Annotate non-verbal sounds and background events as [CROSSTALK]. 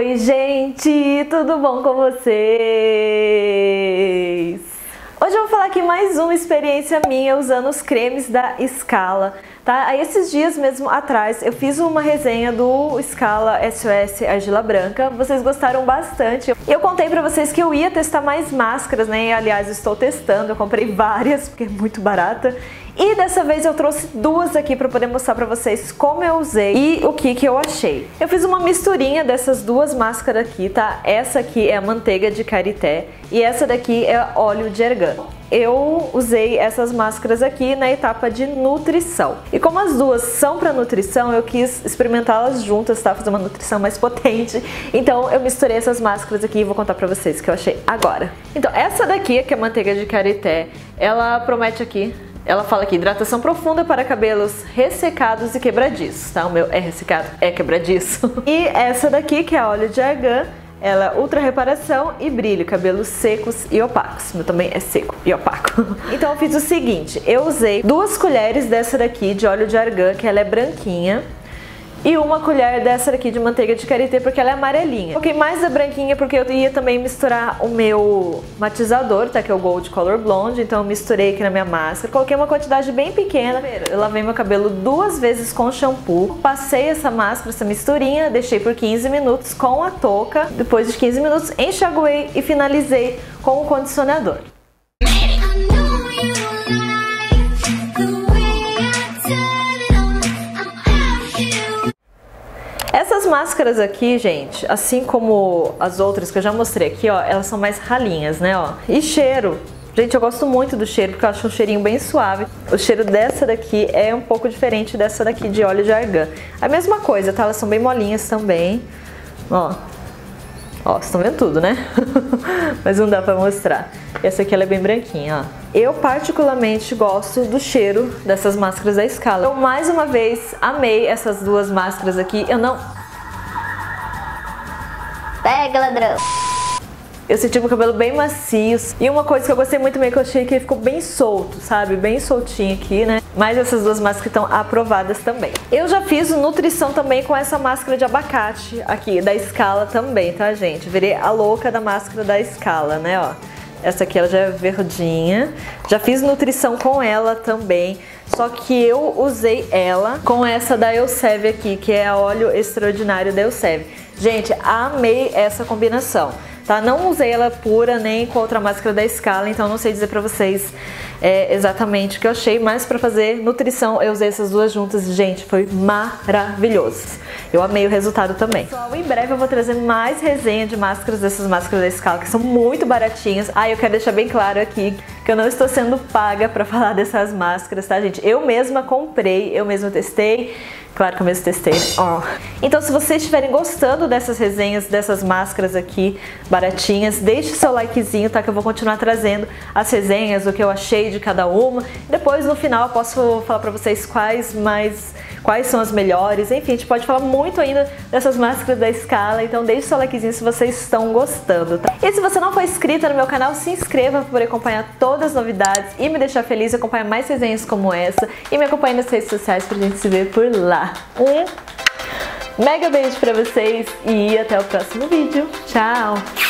Oi, gente, tudo bom com vocês? Hoje eu vou falar aqui mais uma experiência minha usando os cremes da Scala, tá? Esses dias mesmo atrás eu fiz uma resenha do Scala SOS Argila Branca, vocês gostaram bastante. Eu contei pra vocês que eu ia testar mais máscaras, né? Aliás, estou testando, eu comprei várias porque é muito barata. E dessa vez eu trouxe duas aqui para poder mostrar para vocês como eu usei e o que que eu achei. Eu fiz uma misturinha dessas duas máscaras aqui, tá? Essa aqui é a manteiga de karité e essa daqui é óleo de argan eu usei essas máscaras aqui na etapa de nutrição. E como as duas são para nutrição, eu quis experimentá-las juntas, tá? Fazer uma nutrição mais potente. Então eu misturei essas máscaras aqui e vou contar para vocês o que eu achei agora. Então essa daqui, que é a manteiga de karité, ela promete aqui ela fala aqui, hidratação profunda para cabelos ressecados e quebradiços, tá? O meu é ressecado, é quebradiço. [LAUGHS] E essa daqui, que é óleo de argan, ela é ultra reparação e brilho, cabelos secos e opacos. O meu também é seco e opaco. [LAUGHS] Então eu fiz o seguinte, eu usei duas colheres dessa daqui de óleo de argan, que ela é branquinha, e uma colher dessa aqui de manteiga de karité porque ela é amarelinha. Coloquei mais da branquinha porque eu ia também misturar o meu matizador, tá? Que é o Gold Color Blonde, então eu misturei aqui na minha máscara. Coloquei uma quantidade bem pequena. Eu lavei meu cabelo duas vezes com shampoo, passei essa máscara, essa misturinha, deixei por 15 minutos com a touca. Depois de 15 minutos, enxaguei e finalizei com o condicionador. Máscaras aqui, gente, assim como as outras que eu já mostrei aqui, ó, elas são mais ralinhas, né, ó. E cheiro. Gente, eu gosto muito do cheiro porque eu acho um cheirinho bem suave. O cheiro dessa daqui é um pouco diferente dessa daqui de óleo de argan. A mesma coisa, tá? Elas são bem molinhas também. Ó. Ó, vocês estão vendo tudo, né? [LAUGHS] Mas não dá pra mostrar. Essa aqui ela é bem branquinha, ó. Eu particularmente gosto do cheiro dessas máscaras da Scala. Eu mais uma vez amei essas duas máscaras aqui. Eu não... Pega, ladrão! Eu senti meu cabelo bem macio. E uma coisa que eu gostei muito também que eu achei que ele ficou bem solto, sabe? Bem soltinho aqui, né? Mas essas duas máscaras estão aprovadas também. Eu já fiz nutrição também com essa máscara de abacate aqui, da Scala também, tá, gente? virei a louca da máscara da Scala, né, ó. Essa aqui ela já é verdinha. Já fiz nutrição com ela também. Só que eu usei ela com essa da Elseve aqui, que é óleo extraordinário da Elseve. Gente, amei essa combinação tá? Não usei ela pura nem com outra máscara da Scala, então não sei dizer pra vocês é, exatamente o que eu achei, mas pra fazer nutrição eu usei essas duas juntas gente, foi maravilhoso. Eu amei o resultado também. Pessoal, em breve eu vou trazer mais resenha de máscaras dessas máscaras da Scala, que são muito baratinhas. Ah, eu quero deixar bem claro aqui que eu não estou sendo paga pra falar dessas máscaras, tá, gente? Eu mesma comprei, eu mesma testei, Claro que eu mesmo testei. Oh. Então, se vocês estiverem gostando dessas resenhas, dessas máscaras aqui baratinhas, deixe seu likezinho, tá? Que eu vou continuar trazendo as resenhas, o que eu achei de cada uma. Depois, no final, eu posso falar pra vocês quais mais quais são as melhores, enfim, a gente pode falar muito ainda dessas máscaras da Scala, então deixe seu likezinho se vocês estão gostando, tá? E se você não for inscrito no meu canal, se inscreva para poder acompanhar todas as novidades e me deixar feliz acompanhar mais resenhas como essa e me acompanhe nas redes sociais pra gente se ver por lá. Um mega beijo pra vocês e até o próximo vídeo. Tchau!